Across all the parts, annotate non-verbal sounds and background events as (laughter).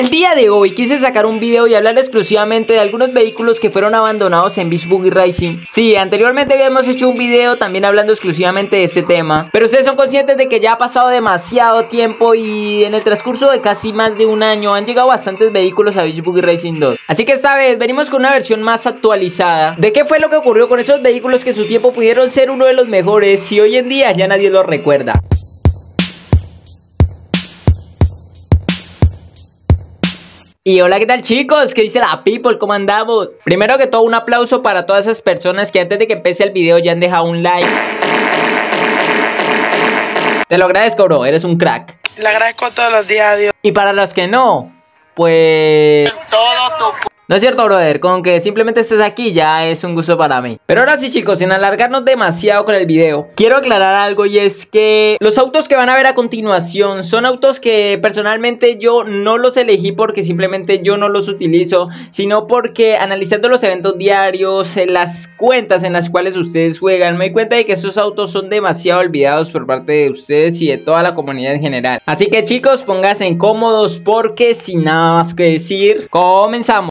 El día de hoy quise sacar un video y hablar exclusivamente de algunos vehículos que fueron abandonados en Beach Buggy Racing. Sí, anteriormente habíamos hecho un video también hablando exclusivamente de este tema, pero ustedes son conscientes de que ya ha pasado demasiado tiempo y en el transcurso de casi más de un año han llegado bastantes vehículos a Beach Buggy Racing 2. Así que esta vez venimos con una versión más actualizada de qué fue lo que ocurrió con esos vehículos que en su tiempo pudieron ser uno de los mejores y hoy en día ya nadie los recuerda. Y hola, ¿qué tal chicos? ¿Qué dice la people? ¿Cómo andamos? Primero que todo, un aplauso para todas esas personas que antes de que empiece el video ya han dejado un like. Te lo agradezco, bro. Eres un crack. Le agradezco todos los días a Dios. Y para los que no, pues... Todo tu no es cierto, brother, con que simplemente estés aquí ya es un gusto para mí. Pero ahora sí, chicos, sin alargarnos demasiado con el video, quiero aclarar algo y es que los autos que van a ver a continuación son autos que personalmente yo no los elegí porque simplemente yo no los utilizo, sino porque analizando los eventos diarios, las cuentas en las cuales ustedes juegan, me doy cuenta de que esos autos son demasiado olvidados por parte de ustedes y de toda la comunidad en general. Así que chicos, pónganse incómodos porque sin nada más que decir, comenzamos.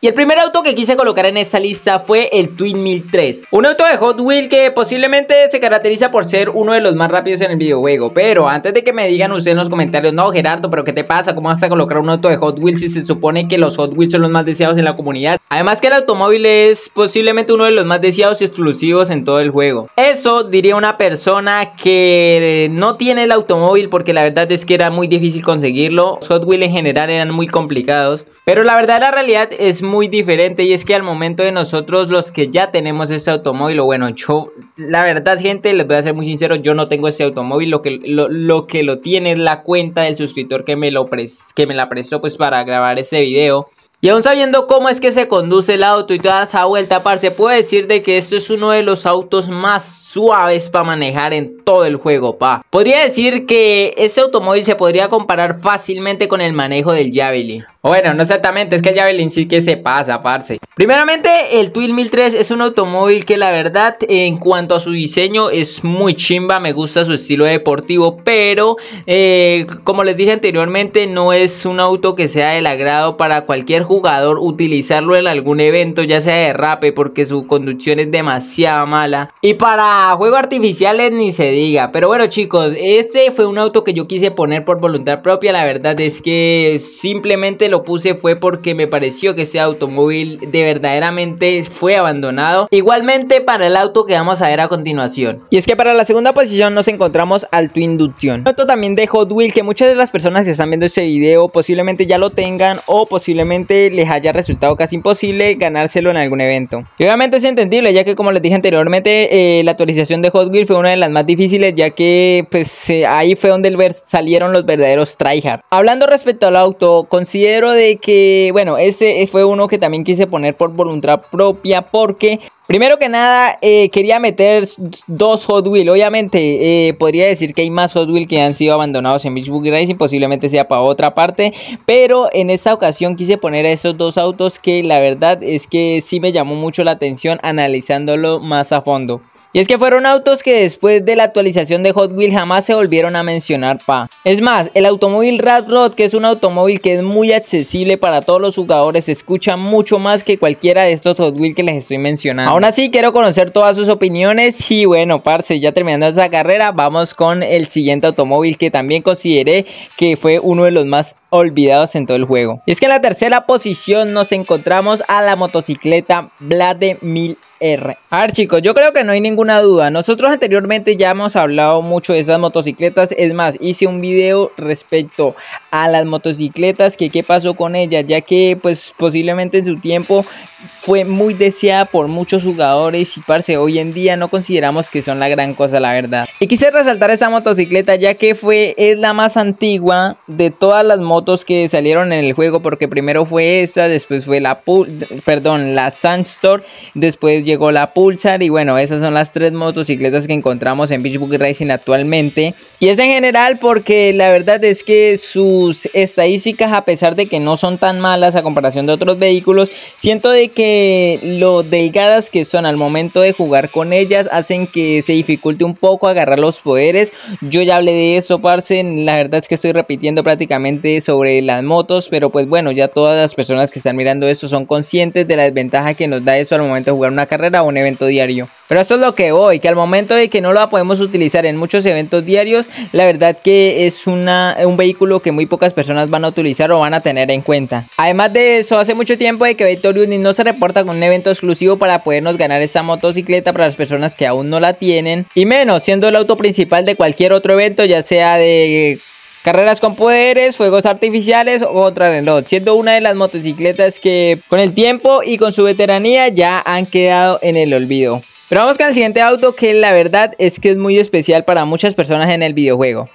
Y el primer auto que quise colocar en esta lista fue el Twin 1003 Un auto de Hot Wheels que posiblemente se caracteriza por ser uno de los más rápidos en el videojuego. Pero antes de que me digan ustedes en los comentarios No Gerardo, pero ¿qué te pasa? ¿Cómo vas a colocar un auto de Hot Wheels si se supone que los Hot Wheels son los más deseados en la comunidad? Además que el automóvil es posiblemente uno de los más deseados y exclusivos en todo el juego. Eso diría una persona que no tiene el automóvil porque la verdad es que era muy difícil conseguirlo. Los Hot Wheels en general eran muy complicados. Pero la verdadera realidad es muy diferente y es que al momento de nosotros los que ya tenemos este automóvil, bueno, yo, la verdad gente, les voy a ser muy sincero, yo no tengo este automóvil, lo que lo, que lo tiene es la cuenta del suscriptor que me, lo que me la prestó pues para grabar este video. Y aún sabiendo cómo es que se conduce el auto y toda esa vuelta, se puede decir de que esto es uno de los autos más suaves para manejar en todo el juego, pa. Podría decir que este automóvil se podría comparar fácilmente con el manejo del Javelin. Bueno, no exactamente, es que el Javelin sí que se pasa, parce. Primeramente, el Twin 1003 es un automóvil que la verdad, en cuanto a su diseño, es muy chimba. Me gusta su estilo deportivo, pero eh, como les dije anteriormente, no es un auto que sea del agrado para cualquier jugador utilizarlo en algún evento, ya sea de rape, porque su conducción es demasiado mala. Y para juegos artificiales ni se diga. Pero bueno, chicos, este fue un auto que yo quise poner por voluntad propia. La verdad es que simplemente lo puse fue porque me pareció que ese automóvil de verdaderamente fue abandonado. Igualmente para el auto que vamos a ver a continuación. Y es que para la segunda posición nos encontramos al Twin Duction. Auto también de Hot Wheels que muchas de las personas que están viendo este video posiblemente ya lo tengan o posiblemente les haya resultado casi imposible ganárselo en algún evento. Y obviamente es entendible ya que como les dije anteriormente eh, la actualización de Hot Wheels fue una de las más difíciles ya que pues eh, ahí fue donde salieron los verdaderos tryhard. Hablando respecto al auto, considero de que, bueno, este fue uno que también quise poner por voluntad propia porque Primero que nada, eh, quería meter dos Hot Wheels. Obviamente, eh, podría decir que hay más Hot Wheels que han sido abandonados en Beach Buggy Racing. Posiblemente sea para otra parte. Pero en esta ocasión quise poner esos dos autos que la verdad es que sí me llamó mucho la atención analizándolo más a fondo. Y es que fueron autos que después de la actualización de Hot Wheels jamás se volvieron a mencionar pa. Es más, el automóvil Rad Rod, que es un automóvil que es muy accesible para todos los jugadores, se escucha mucho más que cualquiera de estos Hot Wheels que les estoy mencionando. Aún así, quiero conocer todas sus opiniones y bueno, parce, ya terminando esta carrera, vamos con el siguiente automóvil que también consideré que fue uno de los más olvidados en todo el juego. Y es que en la tercera posición nos encontramos a la motocicleta Blade 1000 R. A ver chicos, yo creo que no hay ninguna duda. Nosotros anteriormente ya hemos hablado mucho de esas motocicletas. Es más, hice un video respecto a las motocicletas, que qué pasó con ellas, ya que pues posiblemente en su tiempo fue muy deseada por muchos jugadores y parce, hoy en día no consideramos que son la gran cosa, la verdad. Y quise resaltar esta motocicleta ya que fue, es la más antigua de todas las motos que salieron en el juego, porque primero fue esta, después fue la, perdón, la Sandstorm, después llegó la Pulsar y bueno, esas son las tres motocicletas que encontramos en Beach Buggy Racing actualmente. Y es en general porque la verdad es que sus estadísticas, a pesar de que no son tan malas a comparación de otros vehículos, siento de que lo delgadas que son al momento de jugar con ellas hacen que se dificulte un poco agarrar los poderes. Yo ya hablé de eso, parce, la verdad es que estoy repitiendo prácticamente sobre las motos, pero pues bueno, ya todas las personas que están mirando esto son conscientes de la desventaja que nos da eso al momento de jugar una carrera o un evento diario. Pero esto es lo que voy, que al momento de que no lo podemos utilizar en muchos eventos diarios, la verdad que es una, un vehículo que muy pocas personas van a utilizar o van a tener en cuenta. Además de eso, hace mucho tiempo de que Victorious no se reporta con un evento exclusivo para podernos ganar esa motocicleta para las personas que aún no la tienen. Y menos, siendo el auto principal de cualquier otro evento, ya sea de carreras con poderes, fuegos artificiales o reloj, siendo una de las motocicletas que con el tiempo y con su veteranía ya han quedado en el olvido. Pero vamos con el siguiente auto que la verdad es que es muy especial para muchas personas en el videojuego.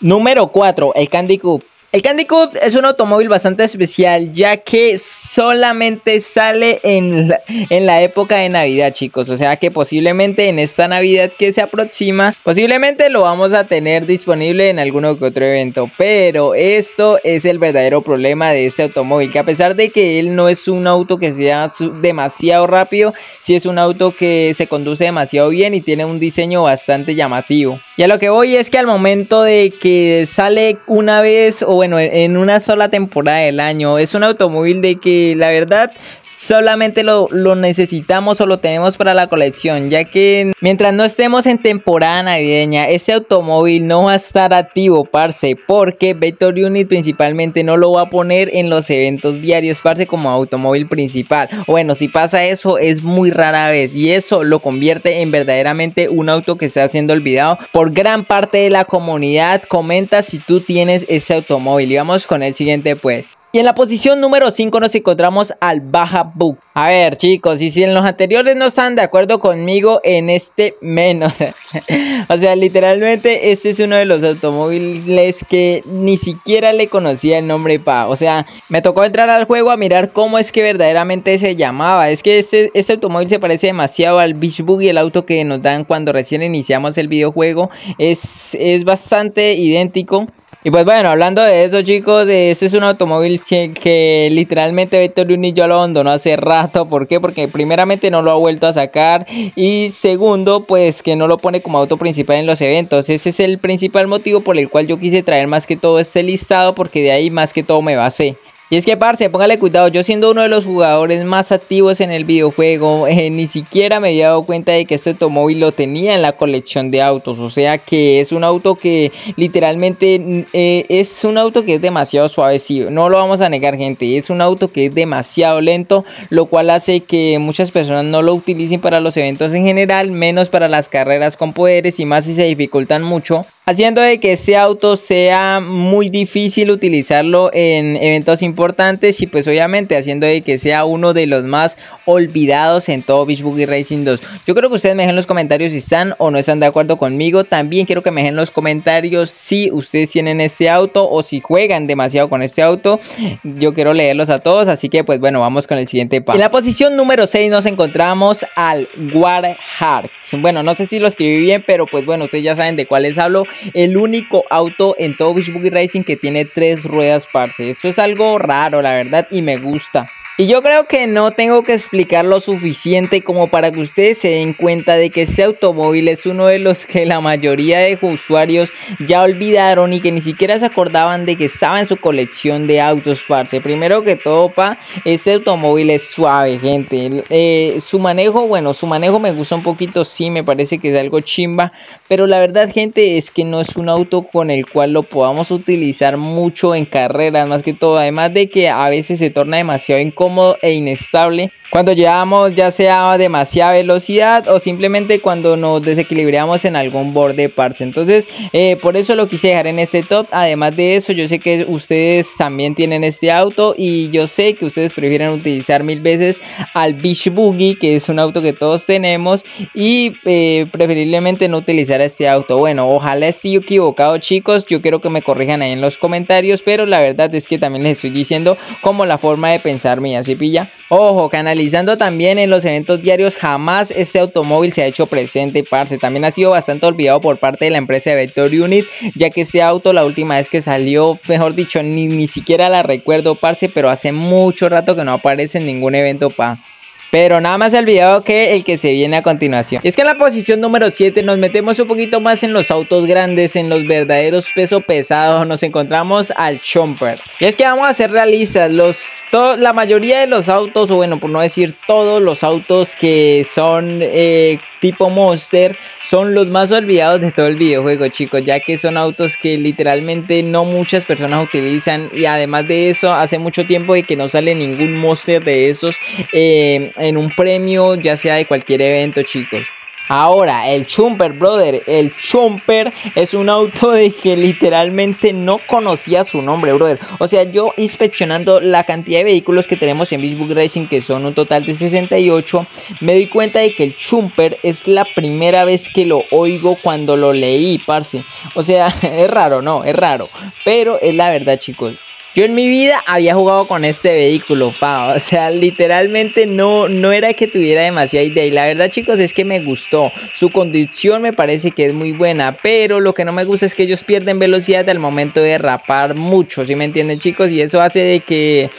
Número 4, el Candy Cup. El Candy Cup es un automóvil bastante especial ya que solamente sale en la, en la, época de Navidad chicos. O sea que posiblemente en esta Navidad que se aproxima, posiblemente lo vamos a tener disponible en alguno que otro evento. Pero esto es el verdadero problema de este automóvil. Que a pesar de que él no es un auto que sea demasiado rápido, sí es un auto que se conduce demasiado bien y tiene un diseño bastante llamativo. Y a lo que voy es que al momento de que sale una vez o bueno, en una sola temporada del año. Es un automóvil de que la verdad solamente lo, necesitamos o lo tenemos para la colección, ya que mientras no estemos en temporada navideña, ese automóvil no va a estar activo, parce, porque Vector Unit principalmente no lo va a poner en los eventos diarios, parce, como automóvil principal. Bueno, si pasa eso es muy rara vez y eso lo convierte en verdaderamente un auto que está siendo olvidado por gran parte de la comunidad. Comenta si tú tienes ese automóvil Y vamos con el siguiente pues. Y en la posición número 5 nos encontramos al Baja Book. A ver chicos, y si en los anteriores no están de acuerdo conmigo, en este menos. (laughs) o sea, literalmente este es uno de los automóviles que ni siquiera le conocía el nombre pa. O sea, me tocó entrar al juego a mirar cómo es que verdaderamente se llamaba. Es que este, este automóvil se parece demasiado al Beach Buggy, el auto que nos dan cuando recién iniciamos el videojuego. Es, es bastante idéntico. Y pues bueno, hablando de eso chicos, este es un automóvil que, literalmente Vector Uni yo lo abandonó hace rato. ¿Por qué? Porque primeramente no lo ha vuelto a sacar y segundo pues que no lo pone como auto principal en los eventos. Ese es el principal motivo por el cual yo quise traer más que todo este listado porque de ahí más que todo me basé. Y es que, parce, póngale cuidado, yo siendo uno de los jugadores más activos en el videojuego, eh, ni siquiera me había dado cuenta de que este automóvil lo tenía en la colección de autos. O sea que es un auto que literalmente eh, es un auto que es demasiado suavecillo. No lo vamos a negar, gente. Es un auto que es demasiado lento, lo cual hace que muchas personas no lo utilicen para los eventos en general, menos para las carreras con poderes y más si se dificultan mucho haciendo de que ese auto sea muy difícil utilizarlo en eventos importantes y pues obviamente haciendo de que sea uno de los más olvidados en todo Beach Buggy Racing 2. Yo creo que ustedes me dejen en los comentarios si están o no están de acuerdo conmigo. También quiero que me dejen en los comentarios si ustedes tienen este auto o si juegan demasiado con este auto. Yo quiero leerlos a todos, así que pues bueno, vamos con el siguiente paso. En la posición número 6 nos encontramos al Warhawk. Bueno, no sé si lo escribí bien, pero pues bueno, ustedes ya saben de cuáles hablo el único auto en todo Beach Racing que tiene tres ruedas, parce. Esto es algo raro, la verdad, y me gusta. Y yo creo que no tengo que explicar lo suficiente como para que ustedes se den cuenta de que este automóvil es uno de los que la mayoría de usuarios ya olvidaron y que ni siquiera se acordaban de que estaba en su colección de autos, parce. Primero que todo, pa, este automóvil es suave, gente. Eh, su manejo, bueno, su manejo me gusta un poquito, sí, me parece que es algo chimba. Pero la verdad, gente, es que no es un auto con el cual lo podamos utilizar mucho en carreras, más que todo. Además de que a veces se torna demasiado incómodo e inestable cuando llevamos ya sea demasiada velocidad o simplemente cuando nos desequilibramos en algún borde parce. Entonces eh, por eso lo quise dejar en este top. Además de eso yo sé que ustedes también tienen este auto y yo sé que ustedes prefieren utilizar mil veces al Beach Buggy que es un auto que todos tenemos y eh, preferiblemente no utilizar este auto. Bueno ojalá esté equivocado chicos. Yo quiero que me corrijan ahí en los comentarios pero la verdad es que también les estoy diciendo como la forma de pensar mía ¿sí pilla? ojo canal analizando también en los eventos diarios, jamás este automóvil se ha hecho presente, parce. También ha sido bastante olvidado por parte de la empresa de Vector Unit, ya que este auto la última vez que salió, mejor dicho, ni, ni siquiera la recuerdo, parce, pero hace mucho rato que no aparece en ningún evento, pa. Pero nada más el video que el que se viene a continuación. Es que en la posición número 7 nos metemos un poquito más en los autos grandes, en los verdaderos pesos pesados. Nos encontramos al Chomper. Y es que vamos a ser realistas. Los, la mayoría de los autos, o bueno, por no decir todos los autos que son eh, tipo Monster son los más olvidados de todo el videojuego, chicos, ya que son autos que literalmente no muchas personas utilizan y además de eso, hace mucho tiempo de que no sale ningún Monster de esos eh, en un premio, ya sea de cualquier evento, chicos. Ahora, el Chumper, brother, el Chumper es un auto de que literalmente no conocía su nombre, brother. O sea, yo inspeccionando la cantidad de vehículos que tenemos en Facebook Racing, que son un total de 68, me doy cuenta de que el Chumper es la primera vez que lo oigo cuando lo leí, parce. O sea, (laughs) es raro, no, es raro. Pero es la verdad, chicos. Yo en mi vida había jugado con este vehículo, pa. O sea, literalmente no, no era que tuviera demasiada idea. Y la verdad, chicos, es que me gustó. Su condición me parece que es muy buena. Pero lo que no me gusta es que ellos pierden velocidad al momento de derrapar mucho. ¿Sí me entienden, chicos? Y eso hace de que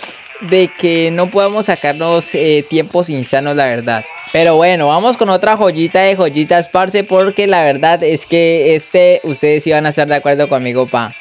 de que no podamos sacarnos eh, tiempos insanos, la verdad. Pero bueno, vamos con otra joyita de joyitas, parce, porque la verdad es que este, ustedes iban a estar de acuerdo conmigo, pa.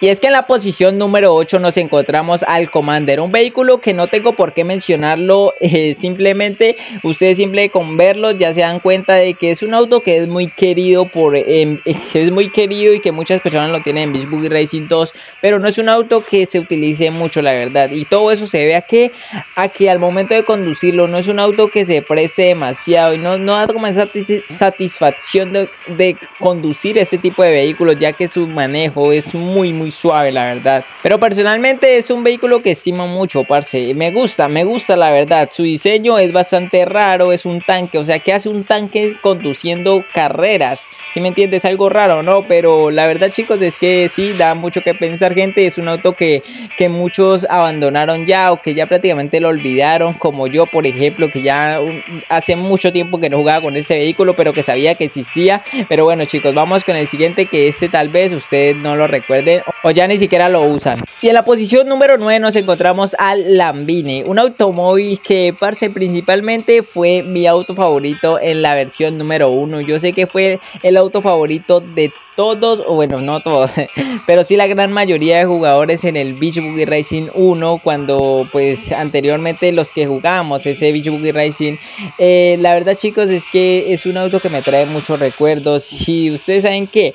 Y es que en la posición número 8 nos encontramos al Commander, un vehículo que no tengo por qué mencionarlo, eh, simplemente ustedes simple con verlo ya se dan cuenta de que es un auto que es muy querido por em, es muy querido y que muchas personas lo tienen en Beach Buggy Racing 2, pero no es un auto que se utilice mucho la verdad. Y todo eso se ve a que a que al momento de conducirlo no es un auto que se preste demasiado y no, no da como esa satisfacción de, de conducir este tipo de vehículos ya que su manejo es muy muy suave, la verdad. Pero personalmente es un vehículo que estimo mucho, parce. Me gusta, me gusta la verdad. Su diseño es bastante raro, es un tanque. O sea, ¿qué hace un tanque conduciendo carreras? Si me entiendes? Algo raro, ¿no? Pero la verdad, chicos, es que sí, da mucho que pensar, gente. Es un auto que, que muchos abandonaron ya o que ya prácticamente lo olvidaron. Como yo, por ejemplo, que ya hace mucho tiempo que no jugaba con ese vehículo, pero que sabía que existía. Pero bueno, chicos, vamos con el siguiente, que este tal vez ustedes no lo recuerden o ya ni siquiera lo usan. Y en la posición número 9 nos encontramos al Lambine, un automóvil que, parce, principalmente fue mi auto favorito en la versión número 1. Yo sé que fue el auto favorito de todos, o bueno, no todos, (laughs) pero sí la gran mayoría de jugadores en el Beach Buggy Racing 1, cuando pues anteriormente los que jugamos ese Beach Buggy Racing, eh, la verdad chicos es que es un auto que me trae muchos recuerdos. Si ustedes saben que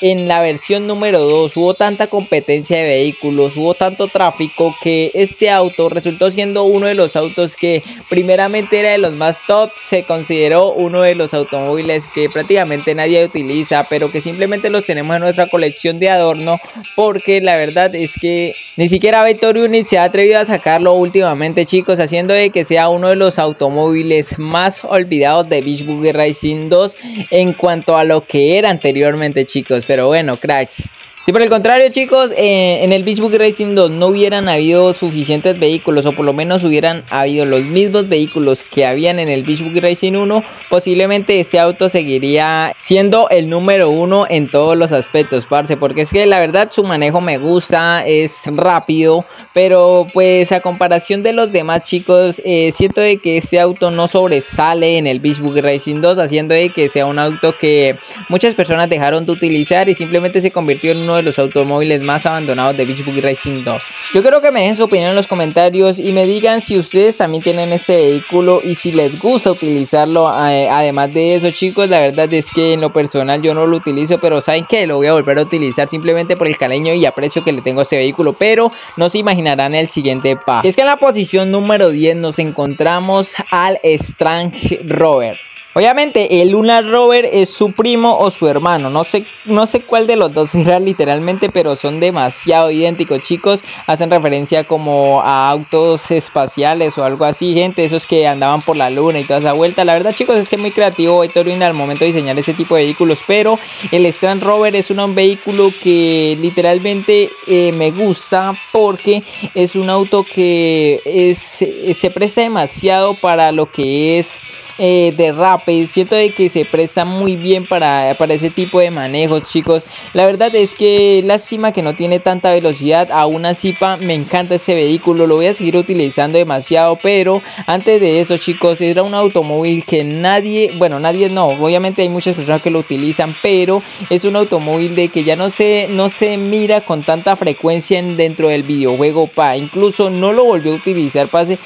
en la versión número 2 hubo competencia de vehículos, hubo tanto tráfico que este auto resultó siendo uno de los autos que primeramente era de los más top, se consideró uno de los automóviles que prácticamente nadie utiliza, pero que simplemente los tenemos en nuestra colección de adorno, porque la verdad es que ni siquiera Vector Unit se ha atrevido a sacarlo últimamente, chicos, haciendo de que sea uno de los automóviles más olvidados de Beach Buggy Racing 2 en cuanto a lo que era anteriormente, chicos. Pero bueno, cracks. Si por el contrario, chicos, eh, en el Beach Buggy Racing 2 no hubieran habido suficientes vehículos o por lo menos hubieran habido los mismos vehículos que habían en el Beach Buggy Racing 1, posiblemente este auto seguiría siendo el número uno en todos los aspectos, parce, porque es que la verdad su manejo me gusta, es rápido, pero pues a comparación de los demás chicos, eh, siento de que este auto no sobresale en el Beach Buggy Racing 2, haciendo de que sea un auto que muchas personas dejaron de utilizar y simplemente se convirtió en uno de los automóviles más abandonados de Beach Buggy Racing 2. Yo quiero que me dejen su opinión en los comentarios y me digan si ustedes también tienen este vehículo y si les gusta utilizarlo. Eh, además de eso, chicos, la verdad es que en lo personal yo no lo utilizo, pero saben que lo voy a volver a utilizar simplemente por el caleño y aprecio que le tengo a este vehículo. Pero no se imaginarán el siguiente paso. Es que en la posición número 10 nos encontramos al Strange Rover. Obviamente el Luna Rover es su primo o su hermano, no sé, no sé cuál de los dos era literalmente, pero son demasiado idénticos chicos, hacen referencia como a autos espaciales o algo así, gente, esos que andaban por la luna y toda esa vuelta, la verdad chicos es que es muy creativo Toruin al momento de diseñar ese tipo de vehículos, pero el Strand Rover es un vehículo que literalmente eh, me gusta porque es un auto que se presta demasiado para lo que es eh, derrape. Siento de que se presta muy bien para, para ese tipo de manejos, chicos. La verdad es que lástima que no tiene tanta velocidad. Aún así, me encanta ese vehículo. Lo voy a seguir utilizando demasiado. Pero antes de eso, chicos, era un automóvil que nadie, bueno, nadie no. Obviamente hay muchas personas que lo utilizan, pero es un automóvil de que ya no se, no se mira con tanta frecuencia dentro del videojuego. Pa, incluso no lo volvió a utilizar. Pase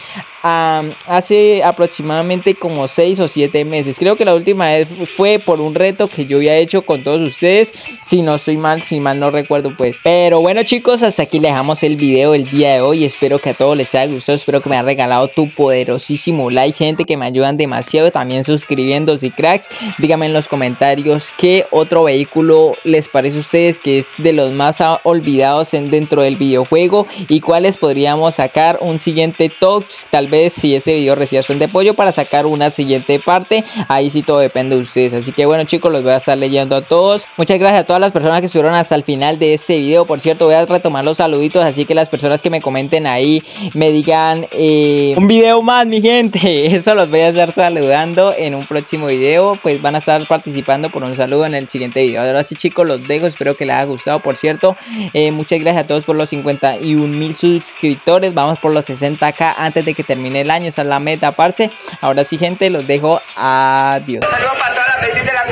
hace aproximadamente como 6 o 7 meses. Creo que la última vez fue por un reto que yo había hecho con todos ustedes. Si no estoy mal, si mal no recuerdo pues. Pero bueno chicos, hasta aquí dejamos el video el día de hoy. Espero que a todos les haya gustado. Espero que me haya regalado tu poderosísimo like. Gente que me ayudan demasiado. También suscribiéndose cracks. Díganme en los comentarios qué otro vehículo les parece a ustedes que es de los más olvidados en, dentro del videojuego. Y cuáles podríamos sacar un siguiente talks. Tal vez si ese video recibe de pollo para sacar una siguiente parte. Ahí sí todo depende de ustedes. Así que bueno chicos, los voy a estar leyendo a todos. Muchas gracias a todas las personas que estuvieron hasta el final de este video. Por cierto, voy a retomar los saluditos. Así que las personas que me comenten ahí me digan eh, un video más, mi gente. (laughs) Eso los voy a estar saludando en un próximo video. Pues van a estar participando por un saludo en el siguiente video. Ahora sí chicos, los dejo. Espero que les haya gustado. Por cierto, eh, muchas gracias a todos por los 51 mil suscriptores. Vamos por los 60k antes de que termine el año. Esa es la meta, parce. Ahora sí, gente, los dejo. Adiós. Saludos para todas las babies de la